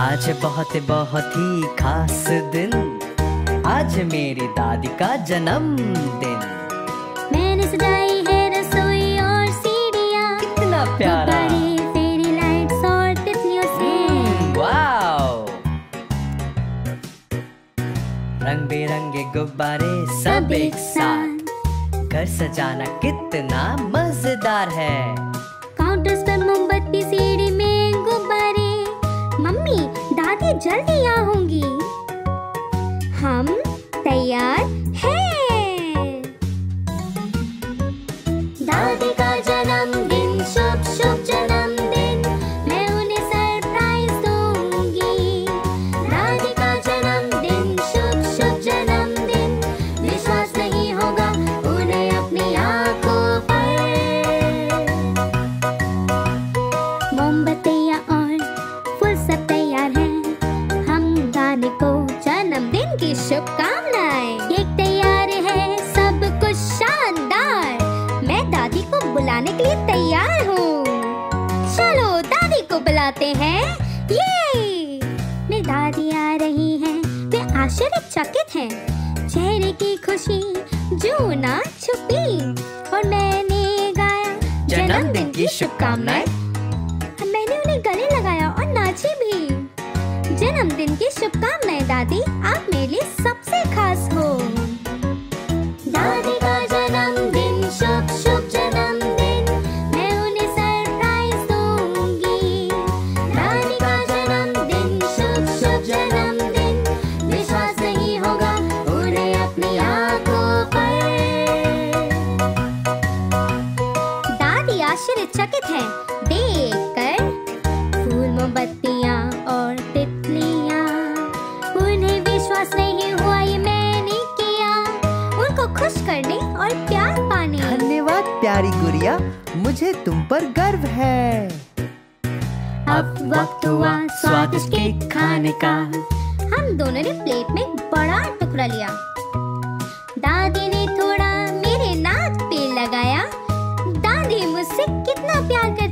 आज बहुत बहुत ही खास दिन। आज मेरी दादी का जन्मदिन मैंने सजाई है रसोई और सीढ़ियाँ। कितना प्यारा। फेरी लाइट्स और तितलियों से। वाओ रंग बिरंगे गुब्बारे सब एक साथ। घर सजाना कितना मज़ेदार है। काउंटर्स पर मोमबत्ती सीढ़ी में जल्दी को बुलाने के लिए तैयार हूँ। चलो, दादी को बुलाते हैं। ये मेरी दादी आ रही हैं। वे आश्चर्यचकित हैं। चेहरे की खुशी जो ना छुपी। और मैंने गाया जन्मदिन की शुभकामनाएँ। मैंने उन्हें गले लगाया और नाची भी। जन्मदिन की शुभकामनाएँ, दादी, आप मेरे लिए आश्चर्यचकित है। देखकर फूल मोमबत्तियाँ और तितलियाँ। उन्हें विश्वास नहीं हुआ ये मैंने किया। उनको खुश करने और प्यार पाने। धन्यवाद प्यारी गुड़िया मुझे तुम पर गर्व है। अब वक्त हुआ स्वादिष्ट केक खाने का। हम दोनों ने प्लेट में बड़ा टुकड़ा लिया। मुझसे कितना प्यार करती